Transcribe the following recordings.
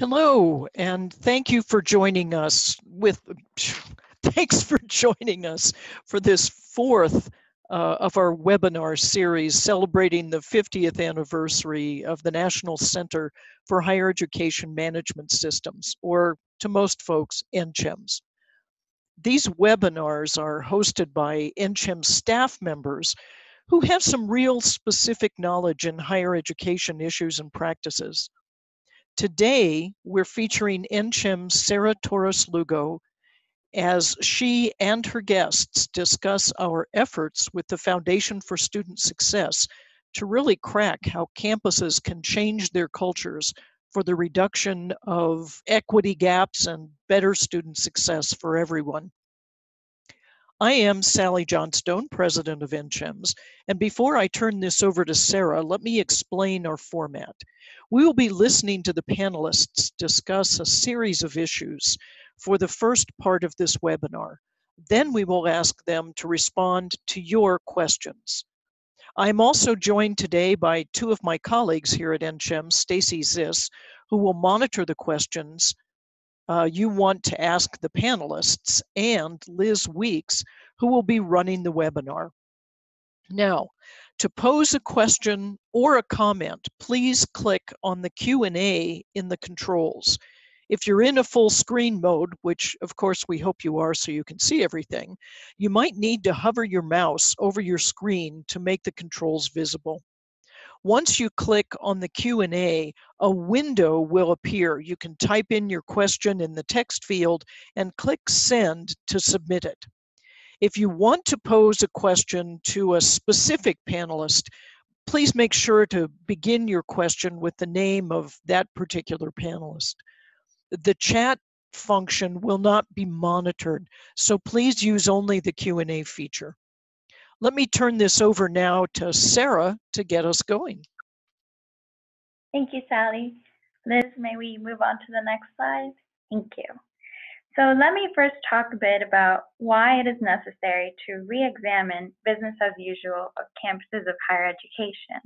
Hello, and thank you for joining us with, thanks for joining us for this fourth uh, of our webinar series celebrating the 50th anniversary of the National Center for Higher Education Management Systems, or to most folks, NCHEMS. These webinars are hosted by NCHEMS staff members who have some real specific knowledge in higher education issues and practices. Today, we're featuring NCHEM's Sarah Torres Lugo as she and her guests discuss our efforts with the Foundation for Student Success to really crack how campuses can change their cultures for the reduction of equity gaps and better student success for everyone. I am Sally Johnstone, president of NCHEMS, and before I turn this over to Sarah, let me explain our format. We will be listening to the panelists discuss a series of issues for the first part of this webinar. Then we will ask them to respond to your questions. I'm also joined today by two of my colleagues here at NCHEM, Stacy Ziss, who will monitor the questions uh, you want to ask the panelists, and Liz Weeks, who will be running the webinar. Now, to pose a question or a comment, please click on the Q&A in the controls. If you're in a full screen mode, which of course we hope you are so you can see everything, you might need to hover your mouse over your screen to make the controls visible. Once you click on the Q&A, a window will appear. You can type in your question in the text field and click send to submit it. If you want to pose a question to a specific panelist, please make sure to begin your question with the name of that particular panelist. The chat function will not be monitored, so please use only the Q&A feature. Let me turn this over now to Sarah to get us going. Thank you, Sally. Liz, may we move on to the next slide? Thank you. So let me first talk a bit about why it is necessary to re-examine business as usual of campuses of higher education.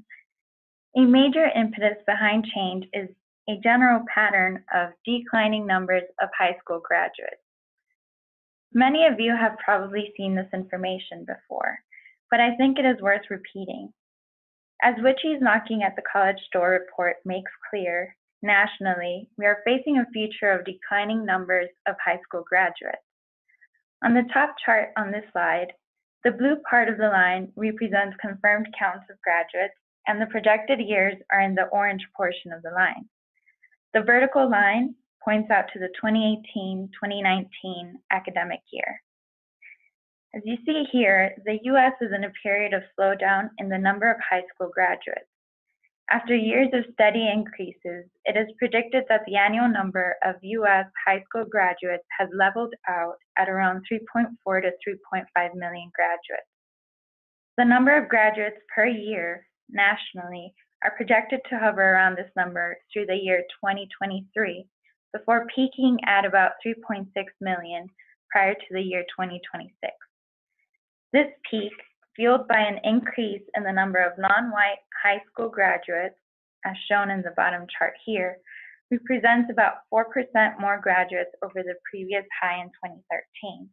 A major impetus behind change is a general pattern of declining numbers of high school graduates. Many of you have probably seen this information before but I think it is worth repeating. As WICHE's Knocking at the College Door report makes clear, nationally, we are facing a future of declining numbers of high school graduates. On the top chart on this slide, the blue part of the line represents confirmed counts of graduates, and the projected years are in the orange portion of the line. The vertical line points out to the 2018 2019 academic year. As you see here, the U.S. is in a period of slowdown in the number of high school graduates. After years of steady increases, it is predicted that the annual number of U.S. high school graduates has leveled out at around 3.4 to 3.5 million graduates. The number of graduates per year nationally are projected to hover around this number through the year 2023 before peaking at about 3.6 million prior to the year 2026. This peak, fueled by an increase in the number of non-white high school graduates, as shown in the bottom chart here, represents about 4% more graduates over the previous high in 2013.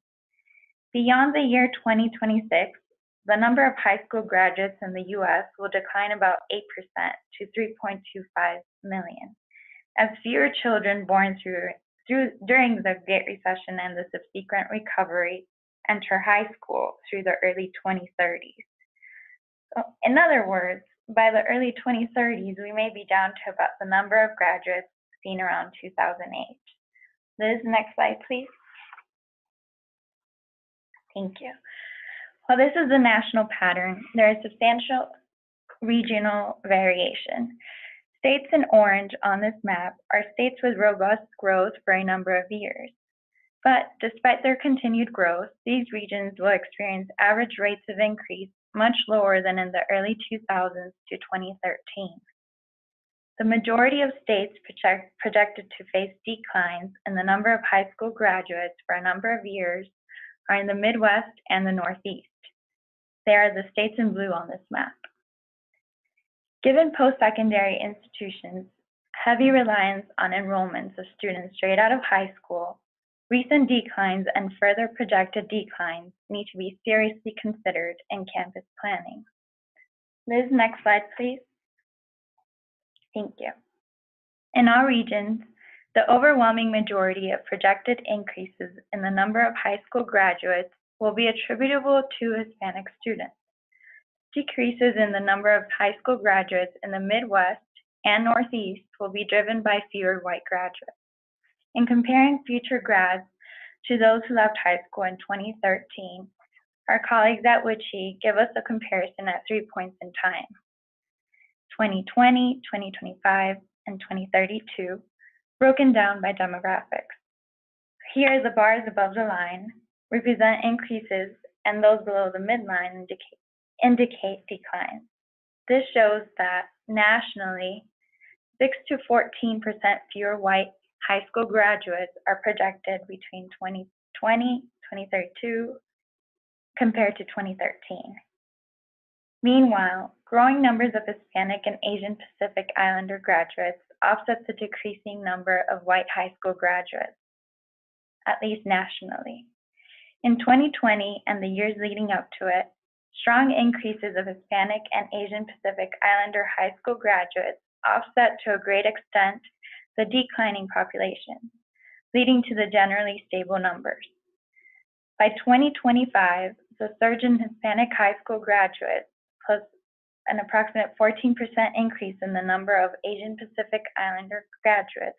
Beyond the year 2026, the number of high school graduates in the US will decline about 8% to 3.25 million, as fewer children born through, through, during the Great Recession and the subsequent recovery enter high school through the early 2030s. So in other words, by the early 2030s, we may be down to about the number of graduates seen around 2008. Liz, next slide, please. Thank you. While this is the national pattern, there is substantial regional variation. States in orange on this map are states with robust growth for a number of years. But despite their continued growth, these regions will experience average rates of increase much lower than in the early 2000s to 2013. The majority of states project, projected to face declines in the number of high school graduates for a number of years are in the Midwest and the Northeast. They are the states in blue on this map. Given post-secondary institutions heavy reliance on enrollments of students straight out of high school, recent declines and further projected declines need to be seriously considered in campus planning. Liz, next slide, please. Thank you. In our regions, the overwhelming majority of projected increases in the number of high school graduates will be attributable to Hispanic students. Decreases in the number of high school graduates in the Midwest and Northeast will be driven by fewer white graduates. In comparing future grads to those who left high school in 2013, our colleagues at WICHE give us a comparison at three points in time 2020, 2025, and 2032, broken down by demographics. Here, the bars above the line represent increases, and those below the midline indicate, indicate declines. This shows that nationally, 6 to 14% fewer white high school graduates are projected between 2020, 2032 compared to 2013. Meanwhile, growing numbers of Hispanic and Asian Pacific Islander graduates offset the decreasing number of white high school graduates, at least nationally. In 2020 and the years leading up to it, strong increases of Hispanic and Asian Pacific Islander high school graduates offset to a great extent the declining population, leading to the generally stable numbers. By 2025, the surge in Hispanic high school graduates plus an approximate 14% increase in the number of Asian Pacific Islander graduates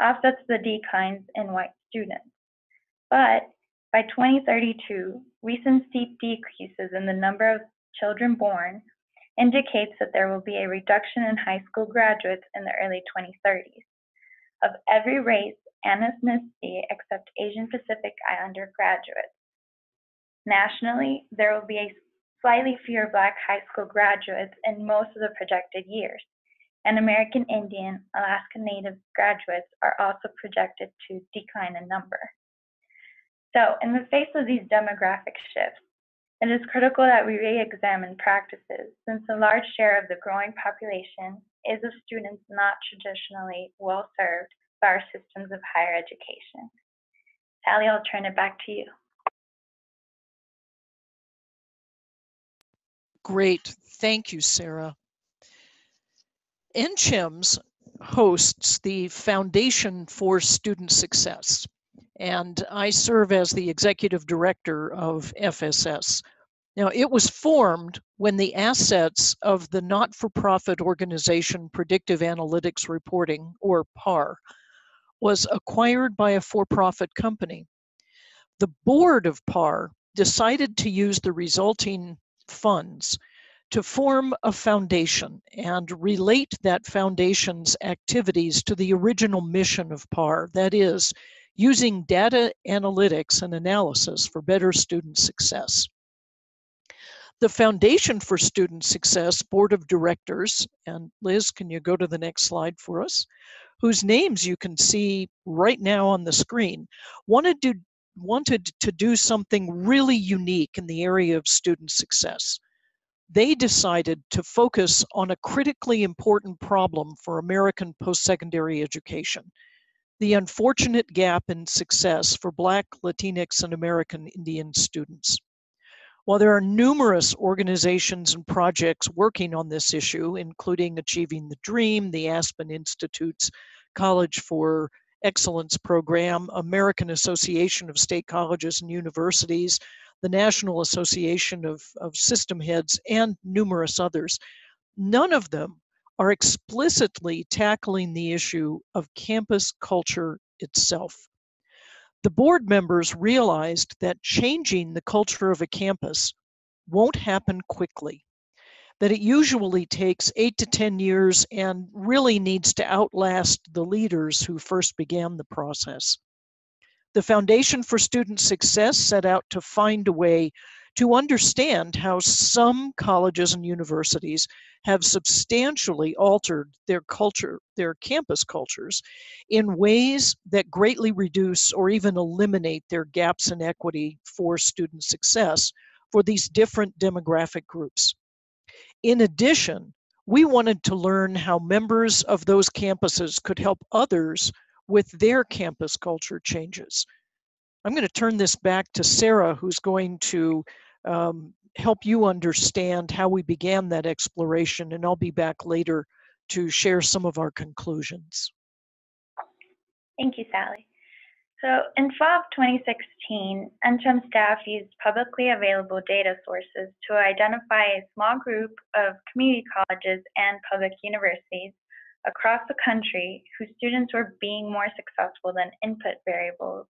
offsets the declines in white students. But by 2032, recent steep decreases in the number of children born indicates that there will be a reduction in high school graduates in the early 2030s of every race and ethnicity except Asian Pacific Islander graduates. Nationally, there will be a slightly fewer Black high school graduates in most of the projected years, and American Indian, Alaska Native graduates are also projected to decline in number. So, in the face of these demographic shifts, it is critical that we re examine practices since a large share of the growing population is of students not traditionally well served by our systems of higher education. Sally, I'll turn it back to you. Great. Thank you, Sarah. NCHEMS hosts the Foundation for Student Success, and I serve as the executive director of FSS. Now, it was formed when the assets of the not for profit organization Predictive Analytics Reporting, or PAR, was acquired by a for profit company. The board of PAR decided to use the resulting funds to form a foundation and relate that foundation's activities to the original mission of PAR, that is, using data analytics and analysis for better student success. The Foundation for Student Success Board of Directors, and Liz, can you go to the next slide for us, whose names you can see right now on the screen, wanted to wanted to do something really unique in the area of student success. They decided to focus on a critically important problem for American post secondary education the unfortunate gap in success for Black, Latinx, and American Indian students. While there are numerous organizations and projects working on this issue, including Achieving the Dream, the Aspen Institute's College for Excellence Program, American Association of State Colleges and Universities, the National Association of, of System Heads, and numerous others. None of them are explicitly tackling the issue of campus culture itself. The board members realized that changing the culture of a campus won't happen quickly that it usually takes eight to 10 years and really needs to outlast the leaders who first began the process. The Foundation for Student Success set out to find a way to understand how some colleges and universities have substantially altered their culture, their campus cultures, in ways that greatly reduce or even eliminate their gaps in equity for student success for these different demographic groups. In addition, We wanted to learn how members of those campuses could help others with their campus culture changes. I'm going to turn this back to Sarah, who's going to um, help you understand how we began that exploration, and I'll be back later to share some of our conclusions. Thank you, Sally. So in fall of 2016, NCHEM staff used publicly available data sources to identify a small group of community colleges and public universities across the country whose students were being more successful than input variables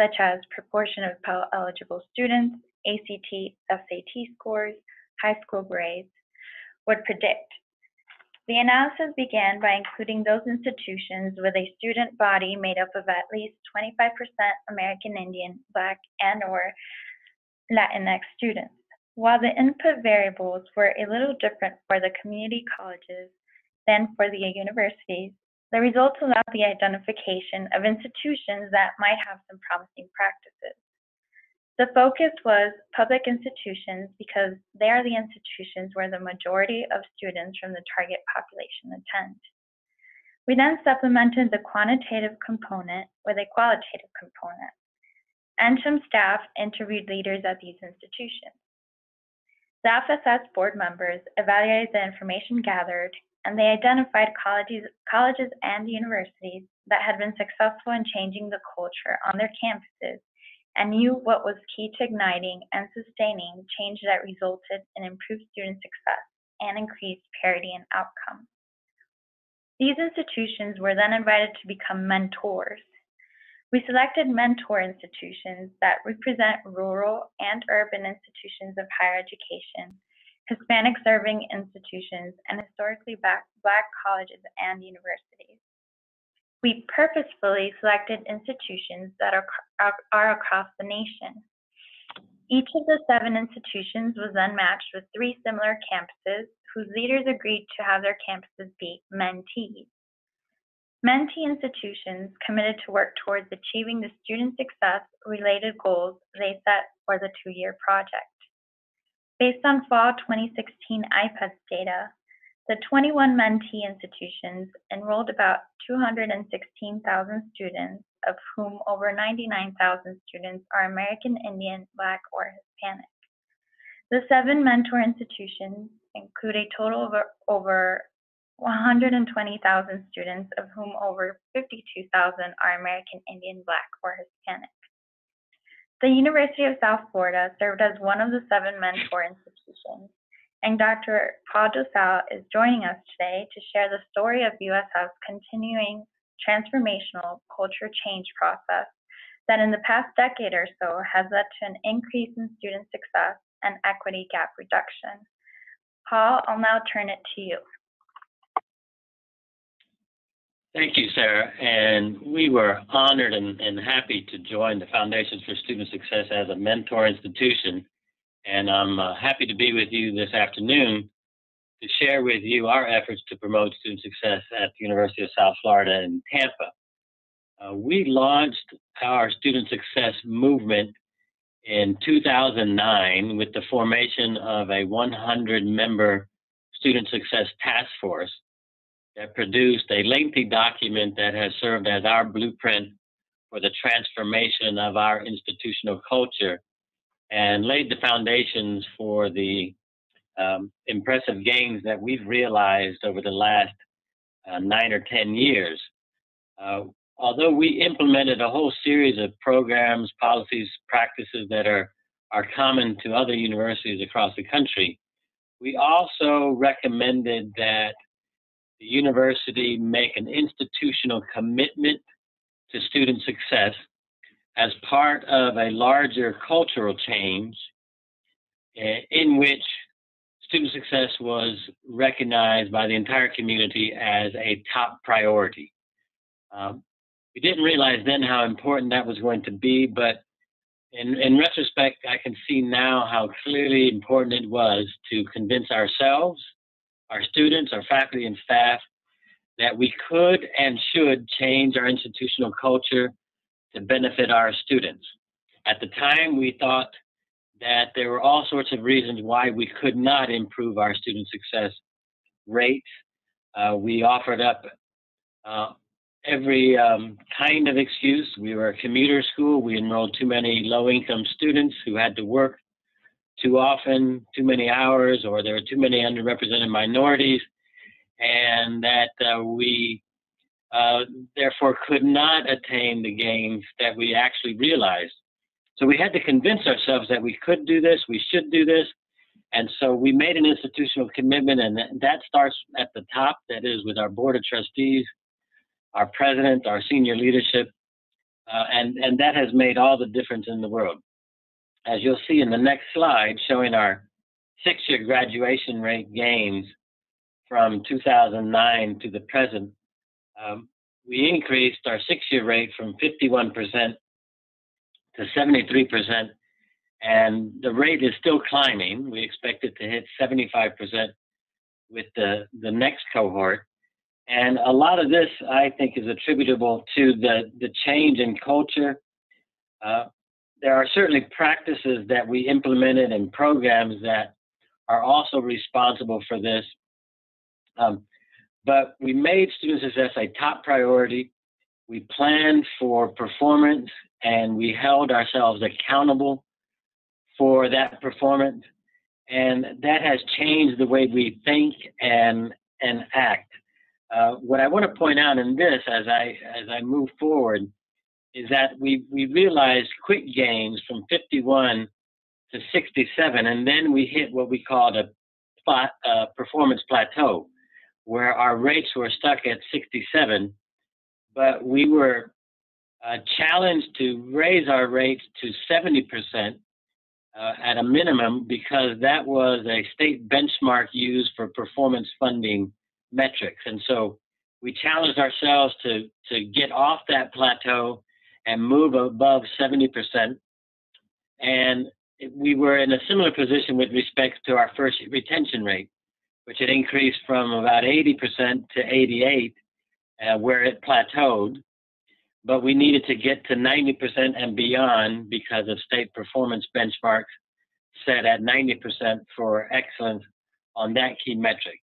such as proportion of Pell eligible students, ACT, SAT scores, high school grades, would predict. The analysis began by including those institutions with a student body made up of at least 25% American Indian, Black, and or Latinx students. While the input variables were a little different for the community colleges than for the universities, the results allowed the identification of institutions that might have some promising practices. The focus was public institutions because they are the institutions where the majority of students from the target population attend. We then supplemented the quantitative component with a qualitative component. NCHEM staff interviewed leaders at these institutions. The FSS board members evaluated the information gathered and they identified colleges, colleges and universities that had been successful in changing the culture on their campuses and knew what was key to igniting and sustaining change that resulted in improved student success and increased parity in outcomes. These institutions were then invited to become mentors. We selected mentor institutions that represent rural and urban institutions of higher education Hispanic serving institutions, and historically black, black colleges and universities. We purposefully selected institutions that are, are, are across the nation. Each of the seven institutions was then matched with three similar campuses whose leaders agreed to have their campuses be mentees. Mentee institutions committed to work towards achieving the student success related goals they set for the two year project. Based on fall 2016 IPEDS data, the 21 mentee institutions enrolled about 216,000 students, of whom over 99,000 students are American Indian, Black, or Hispanic. The seven mentor institutions include a total of over 120,000 students, of whom over 52,000 are American Indian, Black, or Hispanic. The University of South Florida served as one of the seven mentor institutions, and Dr. Paul Dosal is joining us today to share the story of USF's continuing transformational culture change process that in the past decade or so has led to an increase in student success and equity gap reduction. Paul, I'll now turn it to you. Thank you, Sarah. And we were honored and, and, happy to join the Foundations for Student Success as a mentor institution. And I'm uh, happy to be with you this afternoon to share with you our efforts to promote student success at the University of South Florida in Tampa. Uh, we launched our student success movement in 2009 with the formation of a 100 member student success task force that produced a lengthy document that has served as our blueprint for the transformation of our institutional culture and laid the foundations for the um, impressive gains that we've realized over the last uh, nine or 10 years. Uh, although we implemented a whole series of programs, policies, practices that are, are common to other universities across the country, we also recommended that the university make an institutional commitment to student success as part of a larger cultural change eh, in which student success was recognized by the entire community as a top priority. Um, we didn't realize then how important that was going to be, but in, in retrospect, I can see now how clearly important it was to convince ourselves our students, our faculty, and staff that we could and should change our institutional culture to benefit our students. At the time, we thought that there were all sorts of reasons why we could not improve our student success rates. Uh, we offered up uh, every um, kind of excuse. We were a commuter school. We enrolled too many low income students who had to work too often, too many hours, or there were too many underrepresented minorities, and that uh, we uh, therefore could not attain the gains that we actually realized. So we had to convince ourselves that we could do this, we should do this. And so we made an institutional commitment, and that starts at the top, that is, with our board of trustees, our president, our senior leadership, uh, and, and that has made all the difference in the world. As you'll see in the next slide, showing our six year graduation rate gains from 2009 to the present, um, we increased our six year rate from 51% to 73%, and the rate is still climbing. We expect it to hit 75% with the, the next cohort. And a lot of this, I think, is attributable to the, the change in culture. Uh, there are certainly practices that we implemented and programs that are also responsible for this. Um, but we made student success a top priority. We planned for performance and we held ourselves accountable for that performance. And that has changed the way we think and, and act. Uh, what I want to point out in this as I, as I move forward is that we, we realized quick gains from 51 to 67, and then we hit what we called a performance plateau, where our rates were stuck at 67, but we were uh, challenged to raise our rates to 70% uh, at a minimum because that was a state benchmark used for performance funding metrics. And so we challenged ourselves to, to get off that plateau and move above 70%. And we were in a similar position with respect to our first retention rate, which had increased from about 80% to 88, uh, where it plateaued but we needed to get to 90% and beyond because of state performance benchmarks set at 90% for excellence on that key metric.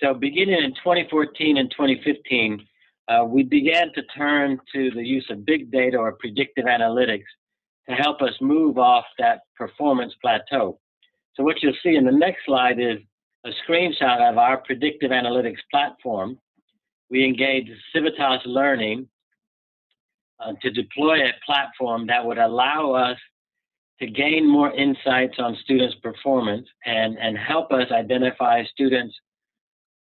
So beginning in 2014 and 2015, uh, we began to turn to the use of big data or predictive analytics to help us move off that performance plateau. So what you'll see in the next slide is a screenshot of our predictive analytics platform. We engaged Civitas Learning uh, to deploy a platform that would allow us to gain more insights on students' performance and, and help us identify students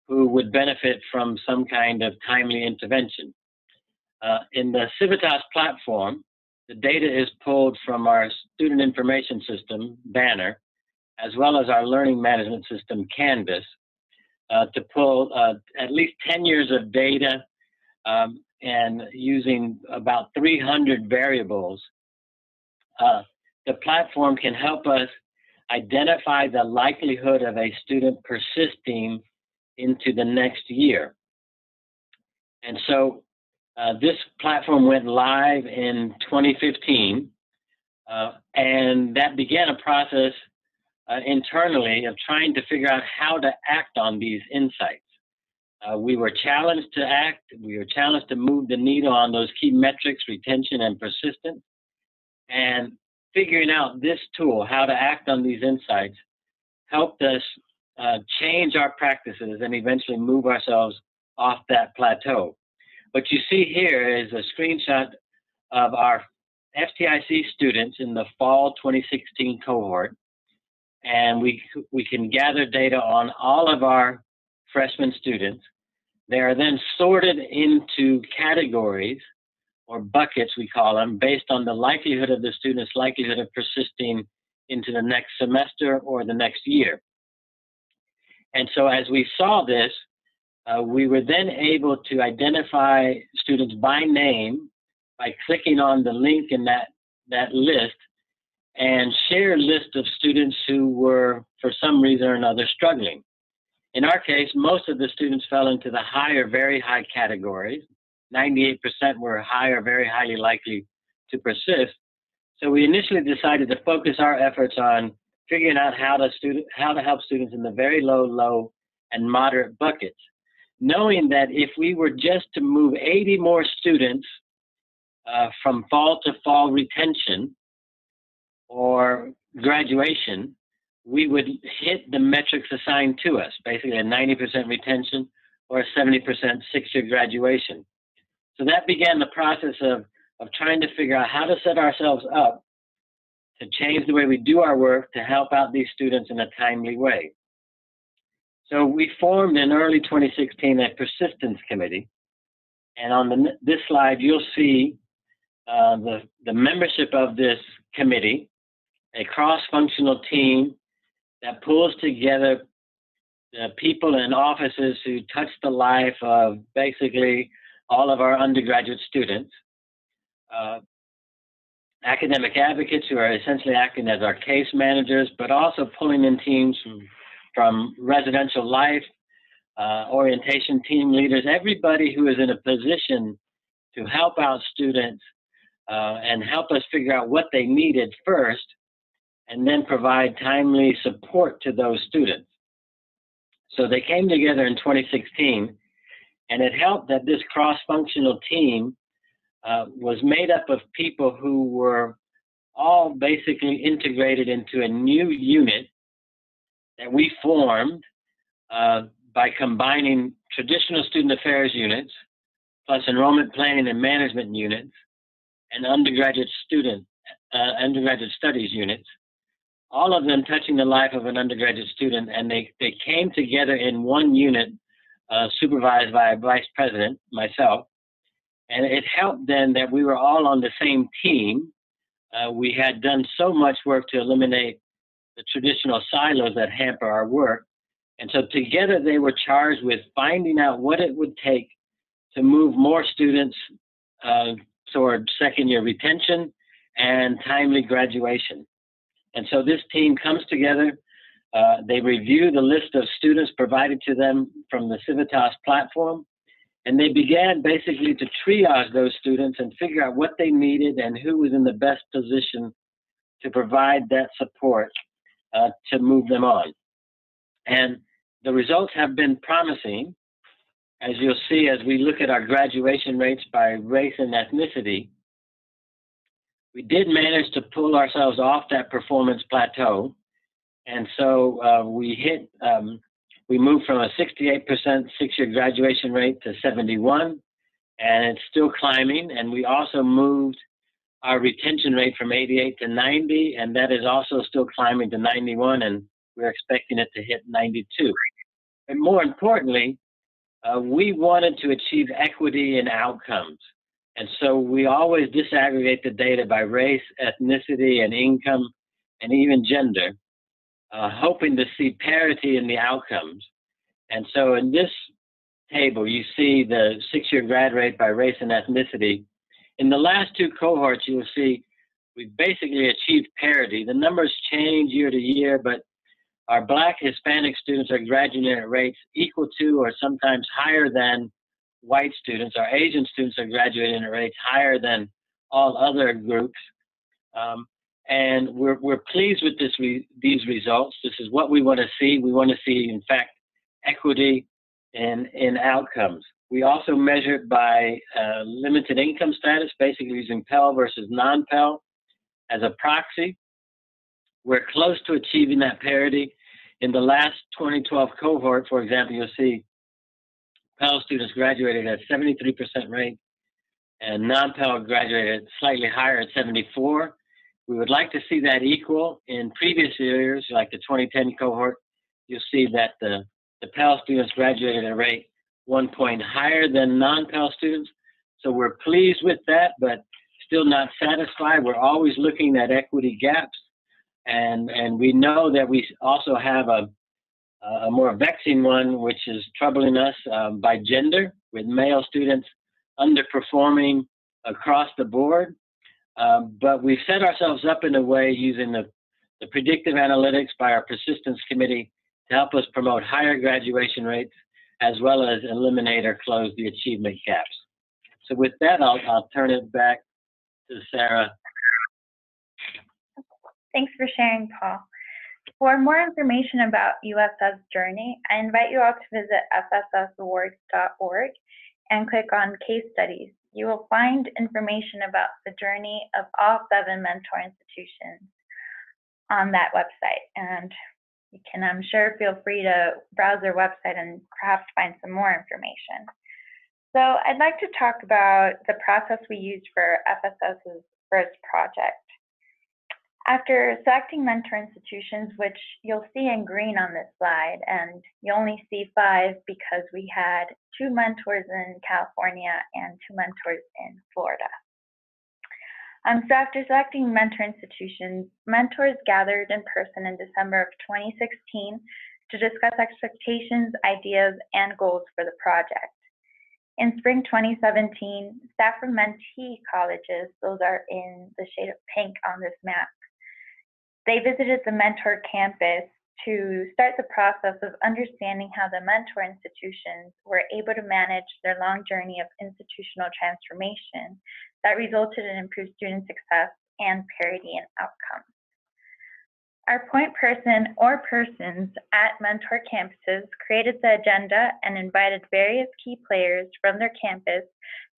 who would benefit from some kind of timely intervention. Uh, in the Civitas platform, the data is pulled from our student information system, Banner, as well as our learning management system, Canvas, uh, to pull uh, at least 10 years of data um, and using about 300 variables, uh, the platform can help us identify the likelihood of a student persisting into the next year. And so uh, this platform went live in 2015, uh, and that began a process uh, internally of trying to figure out how to act on these insights. Uh, we were challenged to act. We were challenged to move the needle on those key metrics, retention and persistence. And figuring out this tool, how to act on these insights, helped us uh, change our practices and eventually move ourselves off that plateau. What you see here is a screenshot of our FTIC students in the fall 2016 cohort. And we, we can gather data on all of our freshman students. They are then sorted into categories or buckets, we call them, based on the likelihood of the student's likelihood of persisting into the next semester or the next year. And so as we saw this, uh, we were then able to identify students by name by clicking on the link in that, that list and share a list of students who were, for some reason or another, struggling. In our case, most of the students fell into the high or very high categories. 98% were high or very highly likely to persist. So we initially decided to focus our efforts on figuring out how to student how to help students in the very low, low and moderate buckets, knowing that if we were just to move 80 more students uh, from fall to fall retention or graduation, we would hit the metrics assigned to us, basically a 90% retention or a 70% six-year graduation. So that began the process of, of trying to figure out how to set ourselves up to change the way we do our work to help out these students in a timely way. So we formed in early 2016 a persistence committee. And on the, this slide, you'll see uh, the, the membership of this committee, a cross-functional team that pulls together the people and offices who touch the life of basically all of our undergraduate students. Uh, academic advocates who are essentially acting as our case managers, but also pulling in teams from, from residential life, uh, orientation team leaders, everybody who is in a position to help out students uh, and help us figure out what they needed first, and then provide timely support to those students. So they came together in 2016, and it helped that this cross functional team uh, was made up of people who were all basically integrated into a new unit that we formed uh, by combining traditional student affairs units plus enrollment planning and management units and undergraduate student uh, undergraduate studies units all of them touching the life of an undergraduate student and they, they came together in one unit uh, supervised by a vice president myself and it helped then that we were all on the same team. Uh, we had done so much work to eliminate the traditional silos that hamper our work. And so together they were charged with finding out what it would take to move more students uh, toward second year retention and timely graduation. And so this team comes together. Uh, they review the list of students provided to them from the Civitas platform. And they began basically to triage those students and figure out what they needed and who was in the best position to provide that support uh, to move them on. And the results have been promising, as you'll see as we look at our graduation rates by race and ethnicity. We did manage to pull ourselves off that performance plateau. And so uh, we hit um, we moved from a 68% six-year graduation rate to 71, and it's still climbing. And we also moved our retention rate from 88 to 90, and that is also still climbing to 91, and we're expecting it to hit 92. And more importantly, uh, we wanted to achieve equity in outcomes. And so we always disaggregate the data by race, ethnicity, and income, and even gender uh, hoping to see parity in the outcomes. And so in this table, you see the six-year grad rate by race and ethnicity. In the last two cohorts, you'll see we've basically achieved parity. The numbers change year to year, but our black Hispanic students are graduating at rates equal to or sometimes higher than white students. Our Asian students are graduating at rates higher than all other groups. Um, and we're, we're pleased with this re, these results. This is what we want to see. We want to see, in fact, equity in, in outcomes. We also measure by uh, limited income status, basically using Pell versus non-Pell as a proxy. We're close to achieving that parity. In the last 2012 cohort, for example, you'll see Pell students graduated at 73% rate and non-Pell graduated slightly higher at 74. We would like to see that equal. In previous years, like the 2010 cohort, you'll see that the, the Pell students graduated at a rate one point higher than non-Pell students. So we're pleased with that, but still not satisfied. We're always looking at equity gaps. And, and we know that we also have a, a more vexing one, which is troubling us um, by gender, with male students underperforming across the board. Um, but we've set ourselves up in a way using the, the predictive analytics by our persistence committee to help us promote higher graduation rates as well as eliminate or close the achievement gaps. So with that, I'll, I'll turn it back to Sarah. Thanks for sharing, Paul. For more information about USS Journey, I invite you all to visit fssawards.org and click on Case Studies. You will find information about the journey of all seven mentor institutions on that website. And you can, I'm sure, feel free to browse their website and perhaps find some more information. So I'd like to talk about the process we used for FSS's first project. After selecting mentor institutions, which you'll see in green on this slide, and you only see five because we had two mentors in California and two mentors in Florida. Um, so after selecting mentor institutions, mentors gathered in person in December of 2016 to discuss expectations, ideas, and goals for the project. In spring 2017, staff from mentee colleges, those are in the shade of pink on this map, they visited the mentor campus to start the process of understanding how the mentor institutions were able to manage their long journey of institutional transformation that resulted in improved student success and parity in outcomes. Our point person or persons at mentor campuses created the agenda and invited various key players from their campus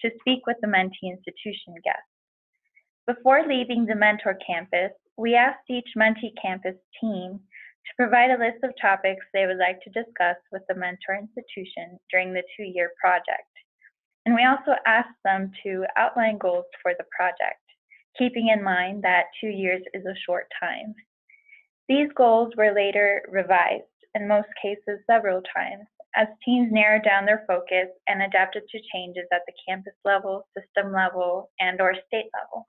to speak with the mentee institution guests. Before leaving the mentor campus, we asked each mentee campus team to provide a list of topics they would like to discuss with the mentor institution during the two-year project. And we also asked them to outline goals for the project, keeping in mind that two years is a short time. These goals were later revised, in most cases several times, as teams narrowed down their focus and adapted to changes at the campus level, system level, and or state level.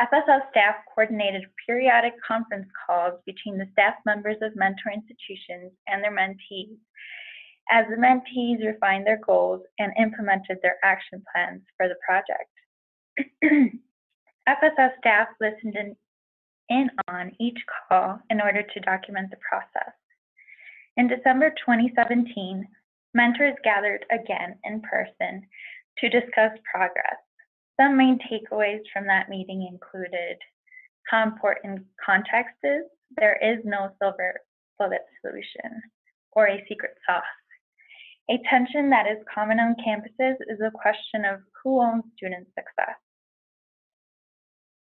FSS staff coordinated periodic conference calls between the staff members of mentor institutions and their mentees as the mentees refined their goals and implemented their action plans for the project. FSS staff listened in, in on each call in order to document the process. In December 2017, mentors gathered again in person to discuss progress. Some main takeaways from that meeting included how important context is. There is no silver bullet solution or a secret sauce. A tension that is common on campuses is the question of who owns student success.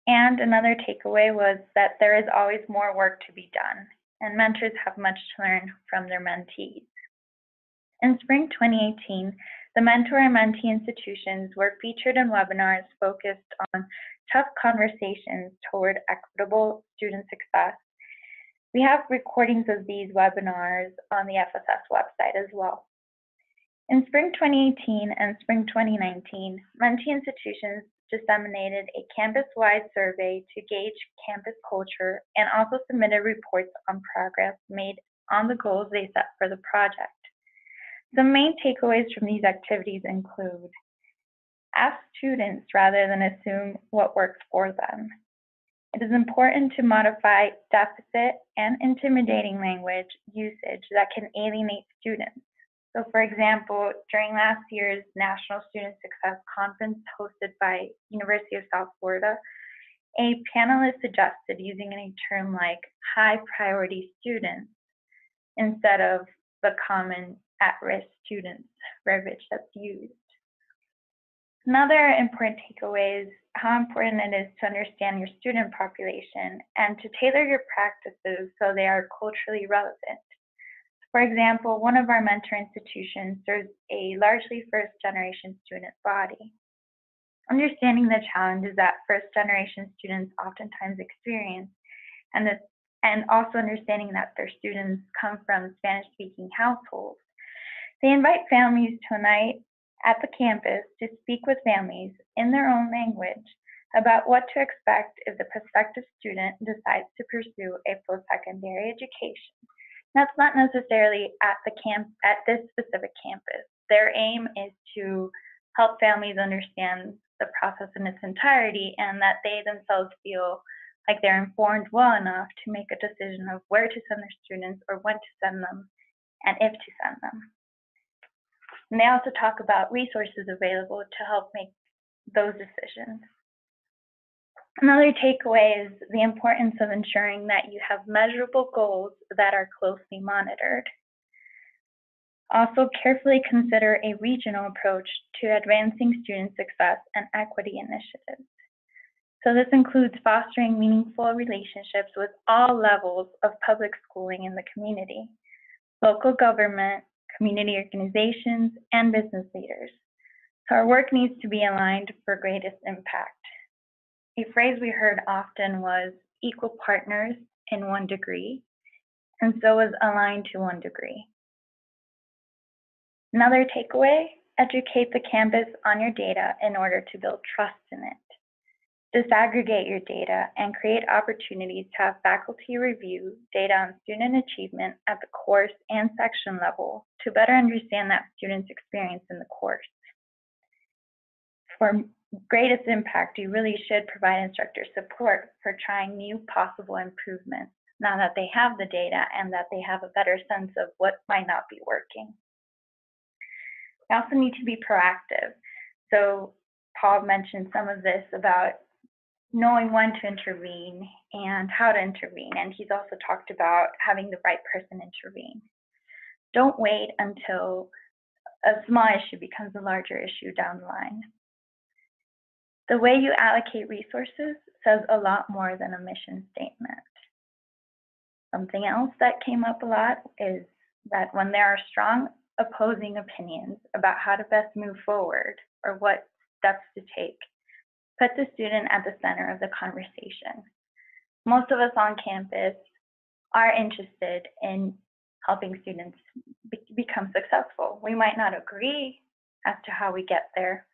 And another takeaway was that there is always more work to be done, and mentors have much to learn from their mentees. In spring 2018, the mentor and mentee institutions were featured in webinars focused on tough conversations toward equitable student success. We have recordings of these webinars on the FSS website as well. In spring 2018 and spring 2019, Mentee institutions disseminated a campus-wide survey to gauge campus culture and also submitted reports on progress made on the goals they set for the project. The main takeaways from these activities include ask students rather than assume what works for them. It is important to modify deficit and intimidating language usage that can alienate students. So for example, during last year's National Student Success Conference hosted by University of South Florida, a panelist suggested using a term like high priority students instead of the common at-risk students verbiage that's used. Another important takeaway is how important it is to understand your student population and to tailor your practices so they are culturally relevant. For example, one of our mentor institutions serves a largely first generation student body. Understanding the challenges that first generation students oftentimes experience and, this, and also understanding that their students come from Spanish speaking households. They invite families to a night at the campus to speak with families in their own language about what to expect if the prospective student decides to pursue a post secondary education. That's not necessarily at the camp at this specific campus. Their aim is to help families understand the process in its entirety and that they themselves feel like they're informed well enough to make a decision of where to send their students or when to send them and if to send them. And they also talk about resources available to help make those decisions. Another takeaway is the importance of ensuring that you have measurable goals that are closely monitored. Also, carefully consider a regional approach to advancing student success and equity initiatives. So this includes fostering meaningful relationships with all levels of public schooling in the community, local government, community organizations, and business leaders. So our work needs to be aligned for greatest impact. A phrase we heard often was equal partners in one degree, and so is aligned to one degree. Another takeaway, educate the campus on your data in order to build trust in it. Disaggregate your data and create opportunities to have faculty review data on student achievement at the course and section level to better understand that student's experience in the course. For greatest impact, you really should provide instructor support for trying new possible improvements now that they have the data and that they have a better sense of what might not be working. We also need to be proactive. So Paul mentioned some of this about knowing when to intervene and how to intervene. And he's also talked about having the right person intervene. Don't wait until a small issue becomes a larger issue down the line. The way you allocate resources says a lot more than a mission statement. Something else that came up a lot is that when there are strong opposing opinions about how to best move forward or what steps to take. Put the student at the center of the conversation. Most of us on campus are interested in helping students be become successful. We might not agree as to how we get there,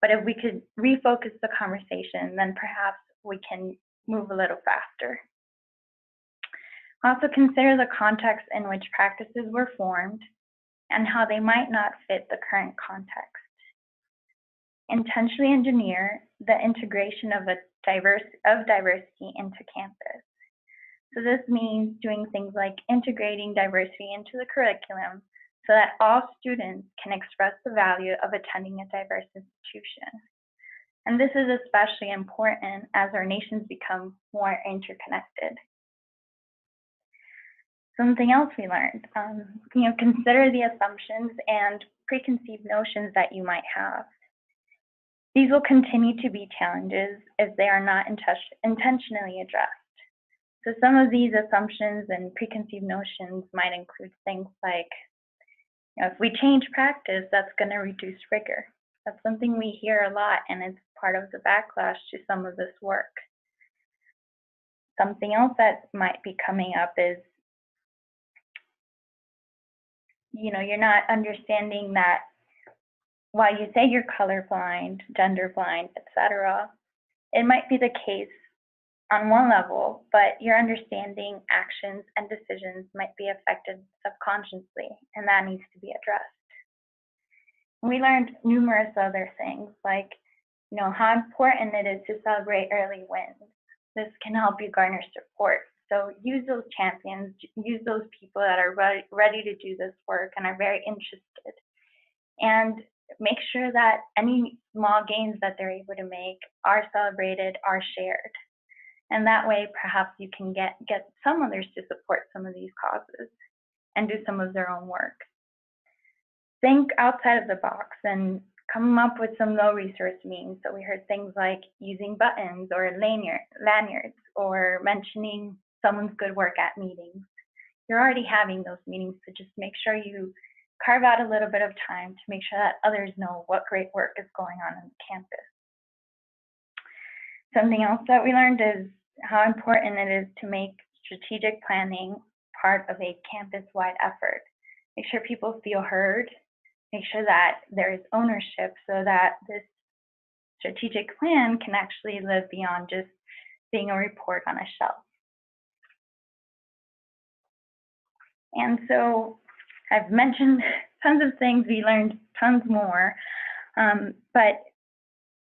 but if we could refocus the conversation, then perhaps we can move a little faster. Also consider the context in which practices were formed and how they might not fit the current context. Intentionally engineer the integration of a diverse of diversity into campus. So this means doing things like integrating diversity into the curriculum so that all students can express the value of attending a diverse institution. And this is especially important as our nations become more interconnected something else we learned. Um, you know, consider the assumptions and preconceived notions that you might have. These will continue to be challenges if they are not intentionally addressed. So some of these assumptions and preconceived notions might include things like, you know, if we change practice, that's going to reduce rigor. That's something we hear a lot, and it's part of the backlash to some of this work. Something else that might be coming up is you know, you're not understanding that while you say you're colorblind, genderblind, etc., it might be the case on one level, but your understanding, actions, and decisions might be affected subconsciously, and that needs to be addressed. We learned numerous other things, like you know how important it is to celebrate early wins. This can help you garner support so use those champions, use those people that are ready, to do this work and are very interested. And make sure that any small gains that they're able to make are celebrated, are shared. And that way, perhaps you can get, get some others to support some of these causes and do some of their own work. Think outside of the box and come up with some low resource means. So we heard things like using buttons or lanyard, lanyards or mentioning someone's good work at meetings. You're already having those meetings, so just make sure you carve out a little bit of time to make sure that others know what great work is going on on campus. Something else that we learned is how important it is to make strategic planning part of a campus-wide effort. Make sure people feel heard, make sure that there is ownership so that this strategic plan can actually live beyond just being a report on a shelf. And so I've mentioned tons of things, we learned tons more. Um, but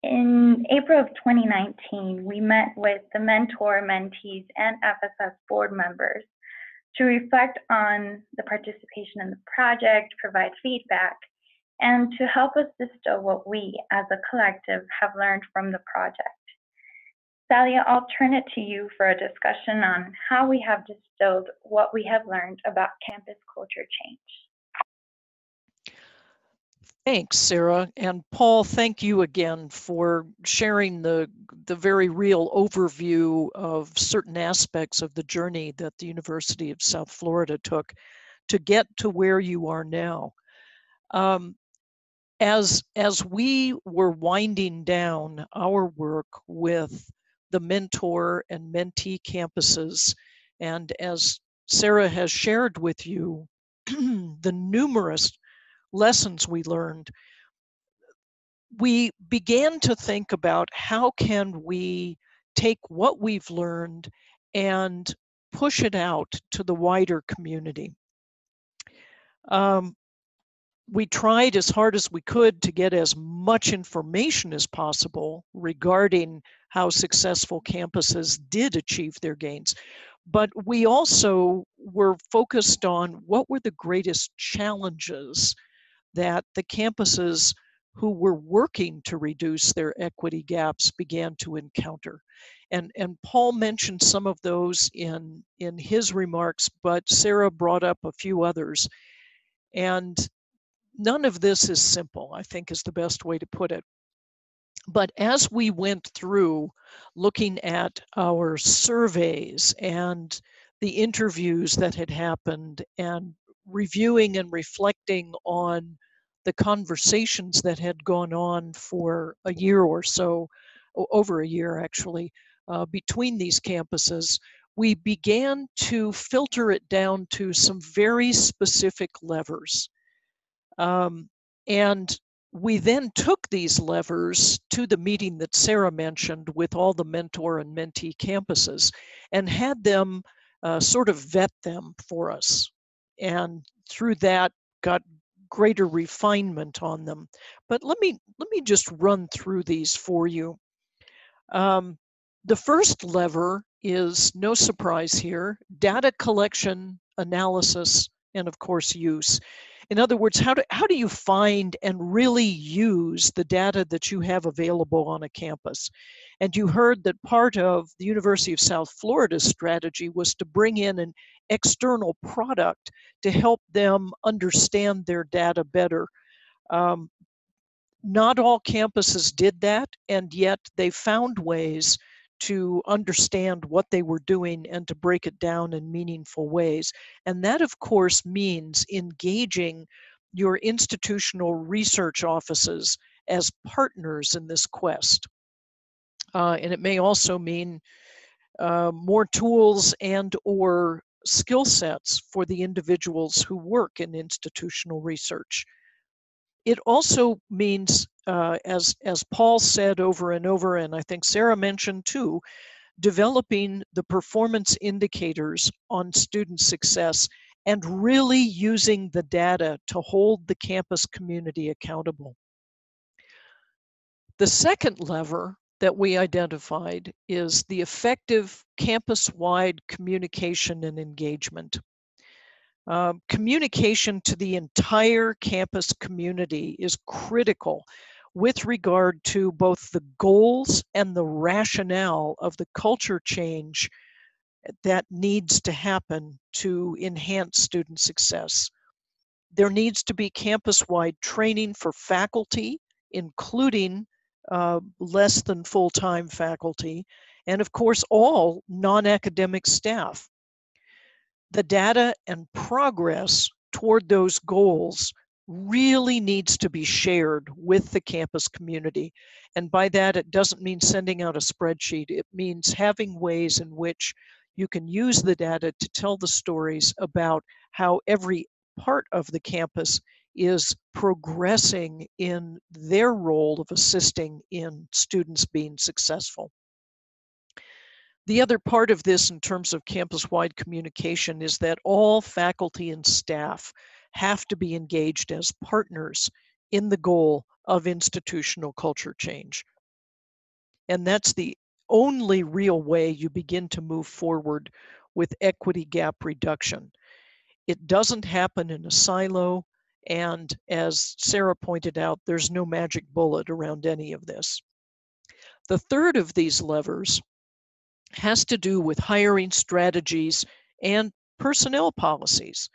in April of 2019, we met with the mentor, mentees, and FSS board members to reflect on the participation in the project, provide feedback, and to help us distill what we as a collective have learned from the project. Sally, I'll turn it to you for a discussion on how we have distilled what we have learned about campus culture change. Thanks, Sarah. And Paul, thank you again for sharing the, the very real overview of certain aspects of the journey that the University of South Florida took to get to where you are now. Um, as, as we were winding down our work with the mentor and mentee campuses, and as Sarah has shared with you, the numerous lessons we learned, we began to think about how can we take what we've learned and push it out to the wider community. Um, we tried as hard as we could to get as much information as possible regarding how successful campuses did achieve their gains. But we also were focused on what were the greatest challenges that the campuses who were working to reduce their equity gaps began to encounter. And, and Paul mentioned some of those in, in his remarks, but Sarah brought up a few others. And none of this is simple, I think is the best way to put it. But as we went through looking at our surveys and the interviews that had happened and reviewing and reflecting on the conversations that had gone on for a year or so, over a year actually, uh, between these campuses, we began to filter it down to some very specific levers. Um, and we then took these levers to the meeting that Sarah mentioned with all the mentor and mentee campuses and had them uh, sort of vet them for us. And through that, got greater refinement on them. But let me let me just run through these for you. Um, the first lever is no surprise here: data collection, analysis, and of course use. In other words, how do, how do you find and really use the data that you have available on a campus? And you heard that part of the University of South Florida's strategy was to bring in an external product to help them understand their data better. Um, not all campuses did that, and yet they found ways to understand what they were doing and to break it down in meaningful ways. And that, of course, means engaging your institutional research offices as partners in this quest. Uh, and it may also mean uh, more tools and or skill sets for the individuals who work in institutional research. It also means, uh, as, as Paul said over and over, and I think Sarah mentioned too, developing the performance indicators on student success and really using the data to hold the campus community accountable. The second lever that we identified is the effective campus-wide communication and engagement. Uh, communication to the entire campus community is critical with regard to both the goals and the rationale of the culture change that needs to happen to enhance student success. There needs to be campus-wide training for faculty, including uh, less than full-time faculty, and of course all non-academic staff. The data and progress toward those goals really needs to be shared with the campus community. And by that, it doesn't mean sending out a spreadsheet. It means having ways in which you can use the data to tell the stories about how every part of the campus is progressing in their role of assisting in students being successful. The other part of this in terms of campus-wide communication is that all faculty and staff have to be engaged as partners in the goal of institutional culture change. And that's the only real way you begin to move forward with equity gap reduction. It doesn't happen in a silo. And as Sarah pointed out, there's no magic bullet around any of this. The third of these levers has to do with hiring strategies and personnel policies.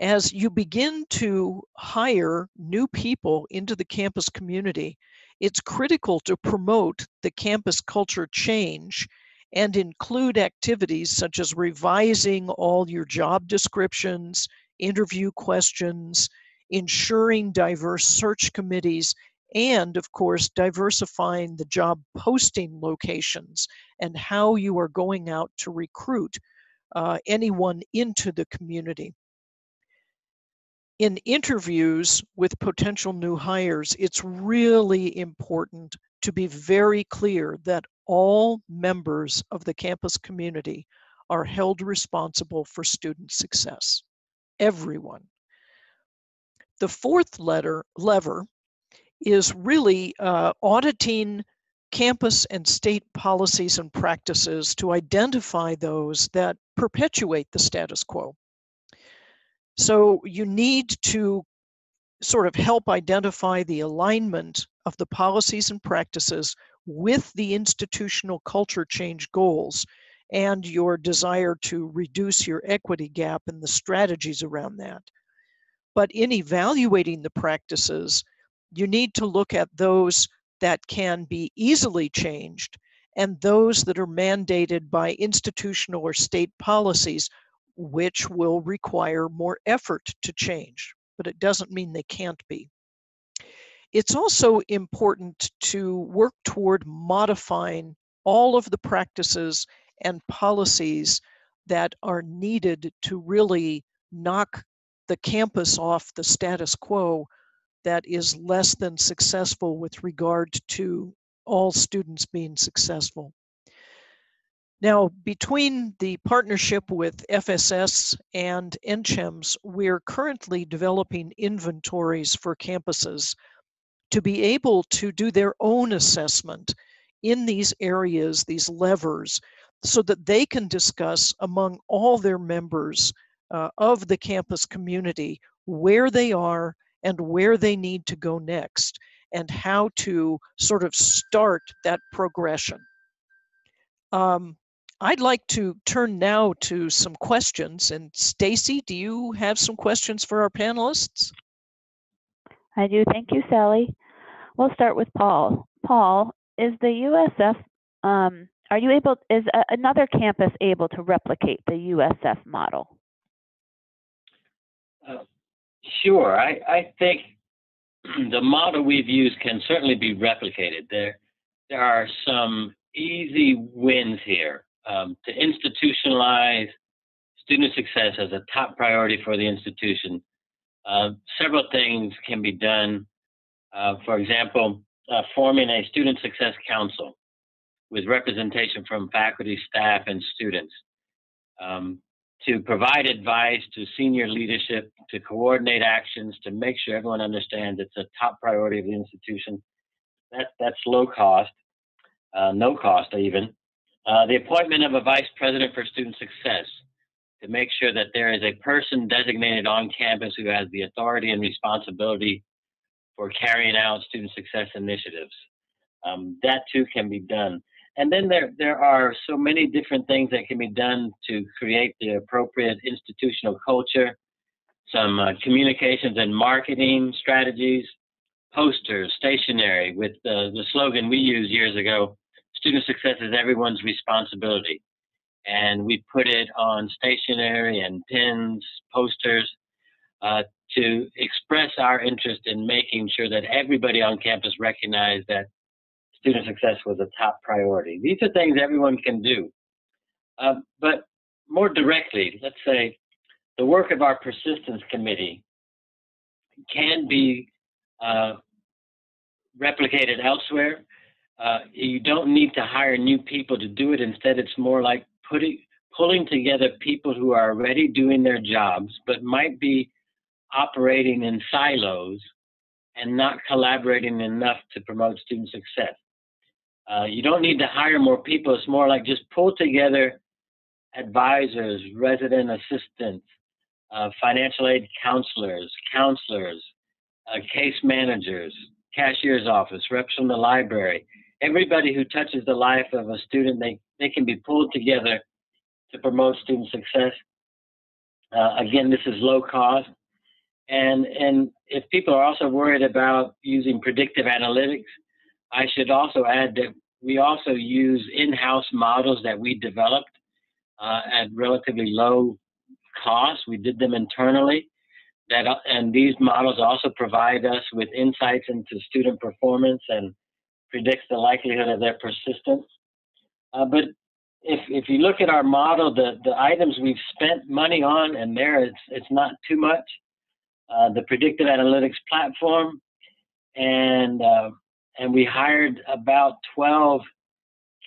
As you begin to hire new people into the campus community, it's critical to promote the campus culture change and include activities such as revising all your job descriptions, interview questions, ensuring diverse search committees, and of course, diversifying the job posting locations and how you are going out to recruit uh, anyone into the community. In interviews with potential new hires, it's really important to be very clear that all members of the campus community are held responsible for student success. Everyone. The fourth letter, lever is really uh, auditing campus and state policies and practices to identify those that perpetuate the status quo. So you need to sort of help identify the alignment of the policies and practices with the institutional culture change goals and your desire to reduce your equity gap and the strategies around that. But in evaluating the practices, you need to look at those that can be easily changed and those that are mandated by institutional or state policies, which will require more effort to change. But it doesn't mean they can't be. It's also important to work toward modifying all of the practices and policies that are needed to really knock the campus off the status quo that is less than successful with regard to all students being successful. Now, between the partnership with FSS and NCHEMS, we're currently developing inventories for campuses to be able to do their own assessment in these areas, these levers, so that they can discuss among all their members uh, of the campus community where they are and where they need to go next and how to sort of start that progression. Um, I'd like to turn now to some questions. And Stacy, do you have some questions for our panelists? I do. Thank you, Sally. We'll start with Paul. Paul, is the USF, um, are you able, is a, another campus able to replicate the USF model? Sure. I, I think the model we've used can certainly be replicated. There, there are some easy wins here um, to institutionalize student success as a top priority for the institution. Uh, several things can be done uh, for example, uh, forming a student success council with representation from faculty, staff, and students um, to provide advice to senior leadership, to coordinate actions, to make sure everyone understands it's a top priority of the institution. That, that's low cost, uh, no cost even. Uh, the appointment of a vice president for student success to make sure that there is a person designated on campus who has the authority and responsibility for carrying out student success initiatives. Um, that too can be done. And then there, there are so many different things that can be done to create the appropriate institutional culture, some uh, communications and marketing strategies, posters, stationery with uh, the slogan we used years ago, student success is everyone's responsibility. And we put it on stationery and pins, posters, uh, to express our interest in making sure that everybody on campus recognized that student success was a top priority. These are things everyone can do. Uh, but more directly, let's say the work of our persistence committee can be uh, replicated elsewhere. Uh, you don't need to hire new people to do it. Instead, it's more like putting, pulling together people who are already doing their jobs, but might be operating in silos and not collaborating enough to promote student success. Uh, you don't need to hire more people. It's more like just pull together advisors, resident assistants, uh, financial aid counselors, counselors, uh, case managers, cashier's office, reps from the library, everybody who touches the life of a student, they, they can be pulled together to promote student success. Uh, again, this is low cost. And, and if people are also worried about using predictive analytics, I should also add that we also use in-house models that we developed uh, at relatively low cost. We did them internally. That, and these models also provide us with insights into student performance and predicts the likelihood of their persistence. Uh, but if, if you look at our model, the, the items we've spent money on, and there it's, it's not too much, uh, the predictive analytics platform, and uh, and we hired about 12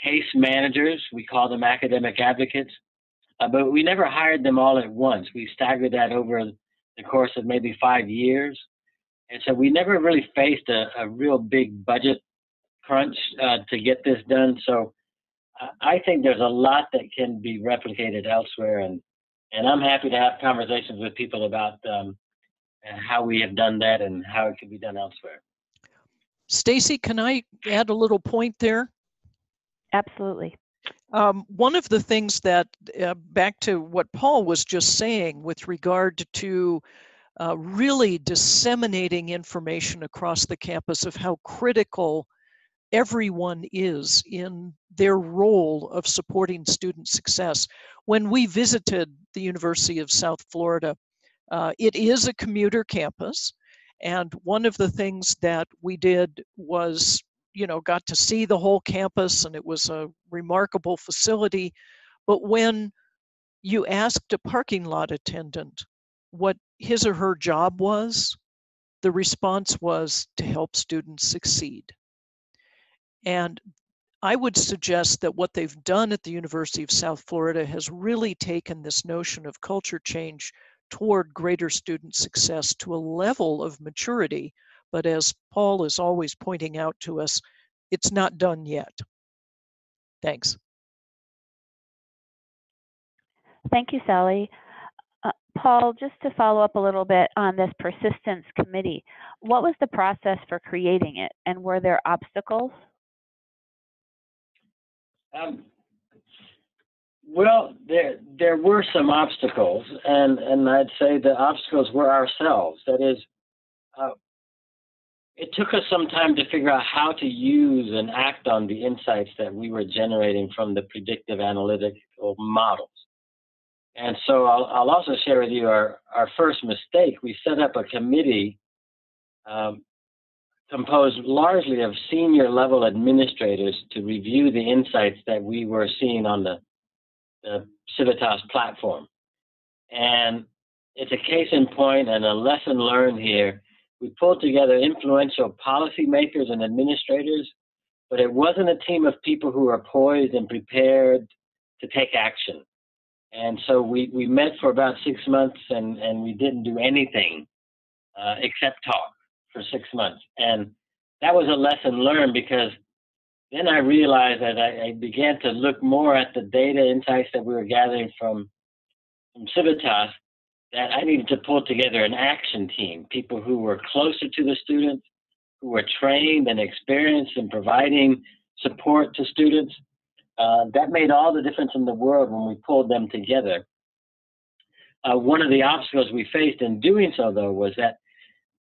case managers. We call them academic advocates, uh, but we never hired them all at once. We staggered that over the course of maybe five years, and so we never really faced a, a real big budget crunch uh, to get this done. So I think there's a lot that can be replicated elsewhere, and and I'm happy to have conversations with people about um, how we have done that and how it can be done elsewhere. Stacy, can I add a little point there? Absolutely. Um, one of the things that, uh, back to what Paul was just saying with regard to uh, really disseminating information across the campus of how critical everyone is in their role of supporting student success. When we visited the University of South Florida, uh, it is a commuter campus. And one of the things that we did was, you know, got to see the whole campus and it was a remarkable facility. But when you asked a parking lot attendant what his or her job was, the response was to help students succeed. And I would suggest that what they've done at the University of South Florida has really taken this notion of culture change toward greater student success to a level of maturity. But as Paul is always pointing out to us, it's not done yet. Thanks. Thank you, Sally. Uh, Paul, just to follow up a little bit on this persistence committee, what was the process for creating it and were there obstacles? Um, well, there there were some obstacles, and and I'd say the obstacles were ourselves. That is, uh, it took us some time to figure out how to use and act on the insights that we were generating from the predictive analytical models. And so I'll, I'll also share with you our, our first mistake. We set up a committee um, composed largely of senior level administrators to review the insights that we were seeing on the, the Civitas platform. And it's a case in point and a lesson learned here. We pulled together influential policymakers and administrators, but it wasn't a team of people who are poised and prepared to take action. And so we, we met for about six months and, and we didn't do anything uh, except talk for six months. And that was a lesson learned because then I realized that I, I, began to look more at the data insights that we were gathering from, from Civitas that I needed to pull together an action team, people who were closer to the students, who were trained and experienced in providing support to students. Uh, that made all the difference in the world when we pulled them together. Uh, one of the obstacles we faced in doing so, though, was that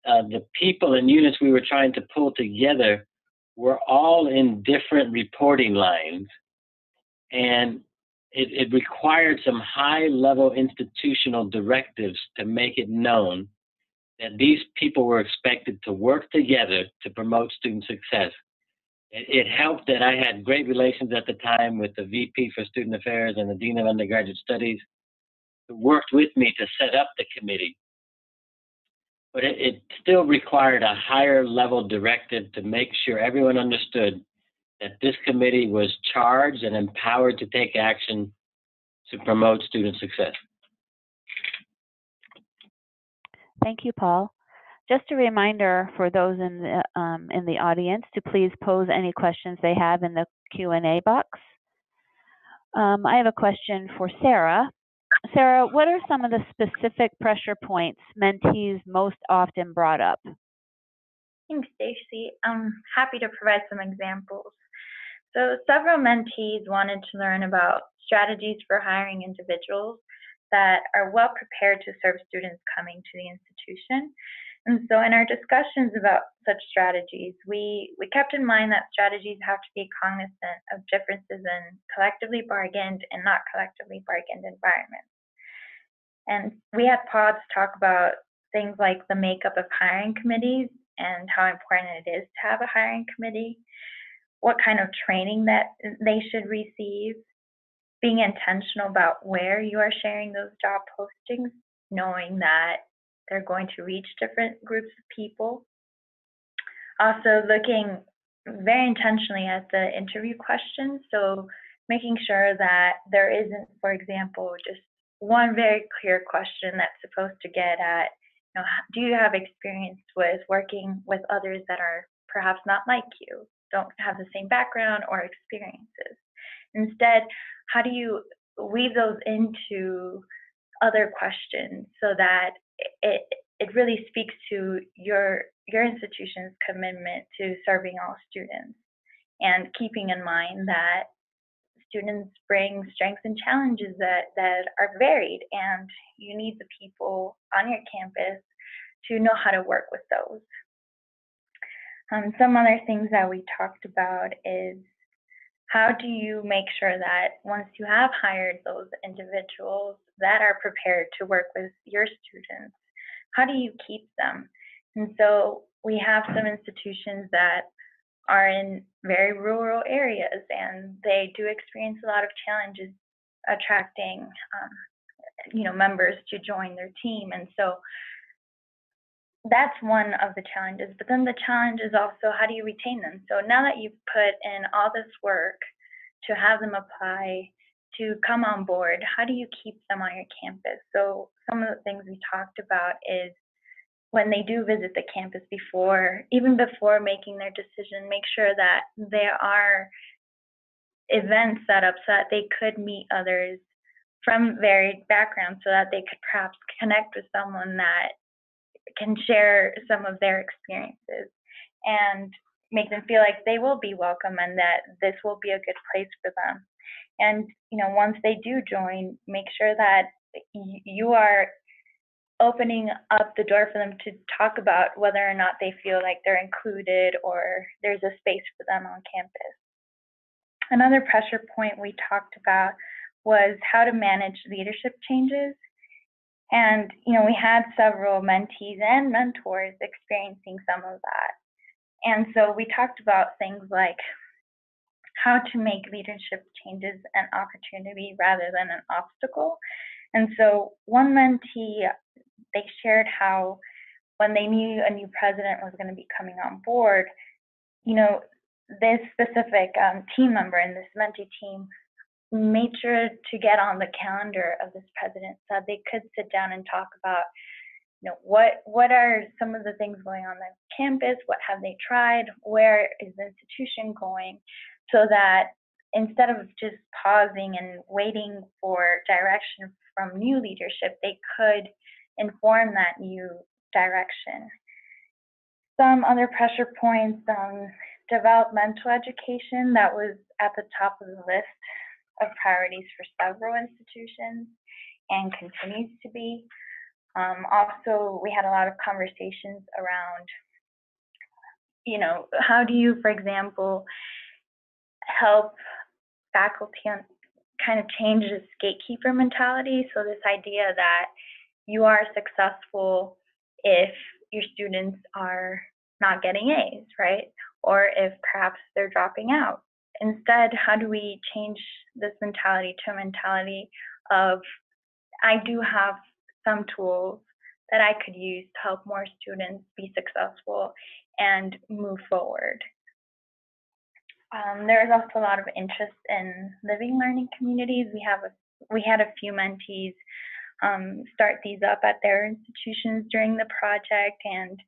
uh, the people and units we were trying to pull together were all in different reporting lines. And it, it required some high level institutional directives to make it known that these people were expected to work together to promote student success. It, it helped that I had great relations at the time with the VP for Student Affairs and the Dean of Undergraduate Studies who worked with me to set up the committee but it, it still required a higher level directive to make sure everyone understood that this committee was charged and empowered to take action to promote student success. Thank you, Paul. Just a reminder for those in the, um, in the audience to please pose any questions they have in the Q&A box. Um, I have a question for Sarah. Sarah, what are some of the specific pressure points mentees most often brought up? Thanks, Stacy. I'm happy to provide some examples. So several mentees wanted to learn about strategies for hiring individuals that are well prepared to serve students coming to the institution. And so in our discussions about such strategies, we, we kept in mind that strategies have to be cognizant of differences in collectively bargained and not collectively bargained environments. And we had pods talk about things like the makeup of hiring committees and how important it is to have a hiring committee, what kind of training that they should receive, being intentional about where you are sharing those job postings, knowing that they're going to reach different groups of people. Also, looking very intentionally at the interview questions. So, making sure that there isn't, for example, just one very clear question that's supposed to get at, you know, do you have experience with working with others that are perhaps not like you, don't have the same background or experiences? Instead, how do you weave those into other questions so that it it really speaks to your your institution's commitment to serving all students and keeping in mind that students bring strengths and challenges that, that are varied and you need the people on your campus to know how to work with those. Um, some other things that we talked about is how do you make sure that once you have hired those individuals that are prepared to work with your students, how do you keep them? And so we have some institutions that are in very rural areas and they do experience a lot of challenges attracting um, you know members to join their team and so that's one of the challenges. But then the challenge is also how do you retain them? So now that you've put in all this work to have them apply, to come on board, how do you keep them on your campus? So some of the things we talked about is when they do visit the campus before, even before making their decision, make sure that there are events set up so that they could meet others from varied backgrounds so that they could perhaps connect with someone that can share some of their experiences and make them feel like they will be welcome and that this will be a good place for them. And you know, once they do join, make sure that you are opening up the door for them to talk about whether or not they feel like they're included or there's a space for them on campus. Another pressure point we talked about was how to manage leadership changes and, you know, we had several mentees and mentors experiencing some of that. And so we talked about things like how to make leadership changes an opportunity rather than an obstacle. And so one mentee, they shared how when they knew a new president was going to be coming on board, you know, this specific um, team member in this mentee team made sure to get on the calendar of this president so they could sit down and talk about you know what what are some of the things going on on campus? What have they tried? Where is the institution going so that instead of just pausing and waiting for direction from new leadership they could inform that new direction some other pressure points um, developmental education that was at the top of the list of priorities for several institutions and continues to be. Um, also, we had a lot of conversations around, you know, how do you, for example, help faculty on kind of change this gatekeeper mentality? So, this idea that you are successful if your students are not getting A's, right? Or if perhaps they're dropping out instead, how do we change this mentality to a mentality of I do have some tools that I could use to help more students be successful and move forward. Um, there is also a lot of interest in living learning communities. We have a, we had a few mentees um, start these up at their institutions during the project, and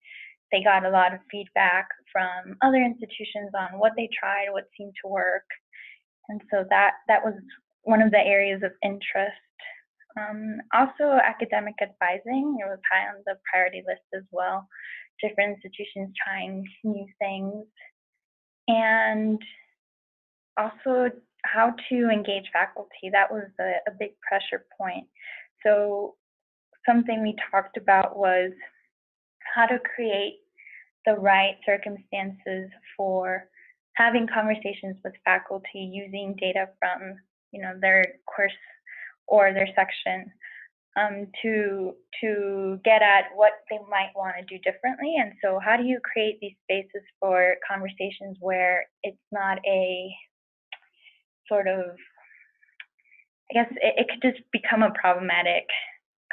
they got a lot of feedback from other institutions on what they tried, what seemed to work. And so that, that was one of the areas of interest. Um, also, academic advising, it was high on the priority list as well. Different institutions trying new things. And also how to engage faculty. That was a, a big pressure point. So something we talked about was how to create the right circumstances for having conversations with faculty using data from you know their course or their section um, to to get at what they might want to do differently. And so, how do you create these spaces for conversations where it's not a sort of I guess it, it could just become a problematic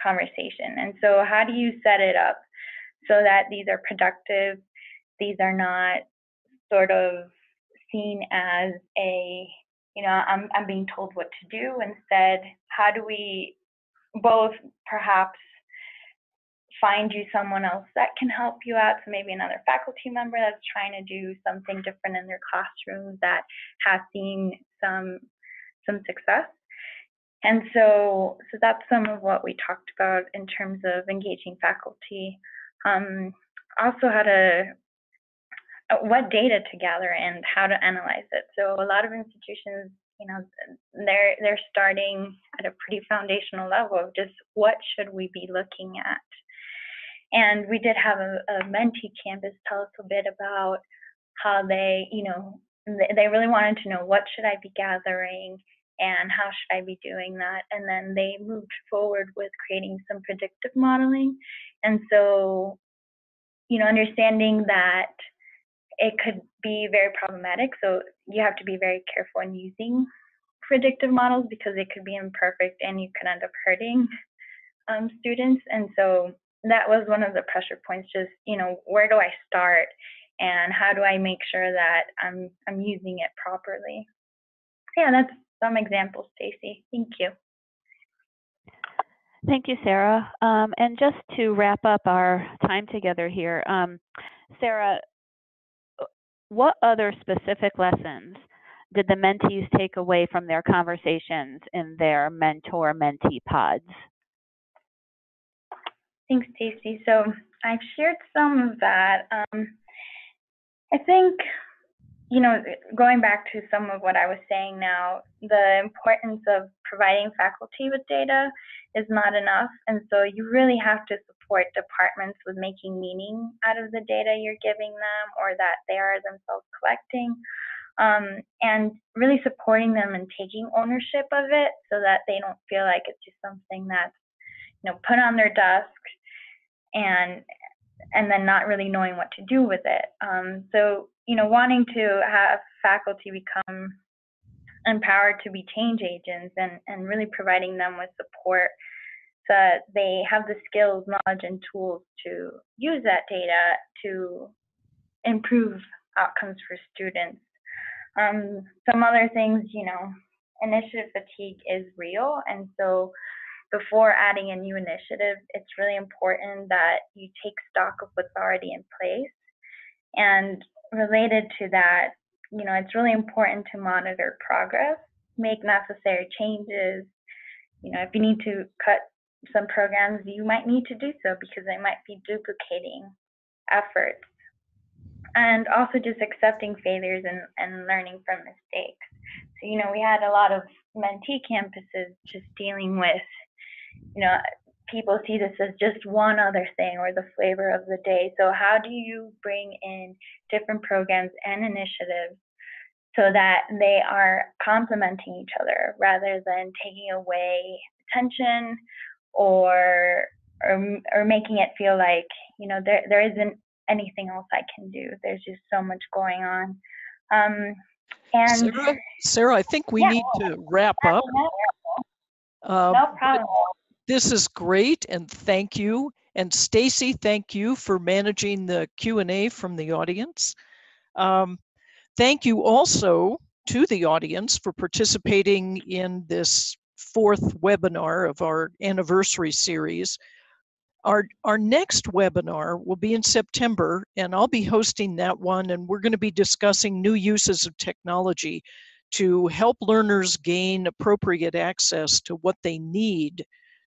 conversation. And so, how do you set it up so that these are productive? These are not sort of seen as a you know I'm I'm being told what to do. Instead, how do we both perhaps find you someone else that can help you out. So maybe another faculty member that's trying to do something different in their classroom that has seen some some success. And so so that's some of what we talked about in terms of engaging faculty. Um, also how to uh, what data to gather and how to analyze it. So a lot of institutions you know they're they're starting at a pretty foundational level of just what should we be looking at. And we did have a, a mentee campus tell us a bit about how they you know they really wanted to know what should i be gathering and how should i be doing that. And then they moved forward with creating some predictive modeling. And so you know understanding that it could be very problematic. So you have to be very careful in using predictive models because it could be imperfect and you could end up hurting um, students. And so that was one of the pressure points. Just you know, where do I start, and how do I make sure that I'm I'm using it properly? Yeah, that's some examples, Stacy. Thank you. Thank you, Sarah. Um, and just to wrap up our time together here, um, Sarah, what other specific lessons did the mentees take away from their conversations in their mentor mentee pods? Thanks, Stacy. So I've shared some of that. Um, I think, you know, going back to some of what I was saying now, the importance of providing faculty with data is not enough. And so you really have to support departments with making meaning out of the data you're giving them or that they are themselves collecting. Um, and really supporting them and taking ownership of it so that they don't feel like it's just something that's you know put on their desk and and then not really knowing what to do with it um, so you know wanting to have faculty become empowered to be change agents and and really providing them with support that they have the skills, knowledge, and tools to use that data to improve outcomes for students. Um, some other things, you know, initiative fatigue is real, and so before adding a new initiative, it's really important that you take stock of what's already in place. And related to that, you know, it's really important to monitor progress, make necessary changes. You know, if you need to cut some programs, you might need to do so because they might be duplicating efforts. And also just accepting failures and, and learning from mistakes. So, you know, we had a lot of mentee campuses just dealing with, you know, people see this as just one other thing or the flavor of the day. So, how do you bring in different programs and initiatives so that they are complementing each other rather than taking away attention or or or making it feel like you know there there isn't anything else I can do. There's just so much going on. Um, and Sarah, Sarah, I think we yeah, need to wrap up. Uh, no problem. This is great, and thank you. And Stacy, thank you for managing the Q and A from the audience. Um, thank you also to the audience for participating in this fourth webinar of our anniversary series. Our, our next webinar will be in September, and I'll be hosting that one, and we're going to be discussing new uses of technology to help learners gain appropriate access to what they need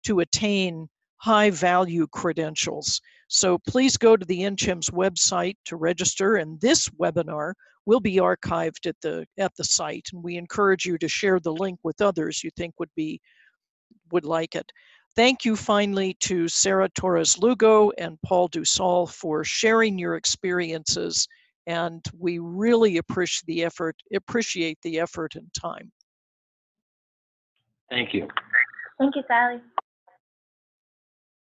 to attain high value credentials. So please go to the NCHEMS website to register, and this webinar will be archived at the at the site, and we encourage you to share the link with others you think would be would like it. Thank you finally to Sarah Torres Lugo and Paul Dosal for sharing your experiences, and we really appreciate the effort. Appreciate the effort and time. Thank you. Thank you, Sally.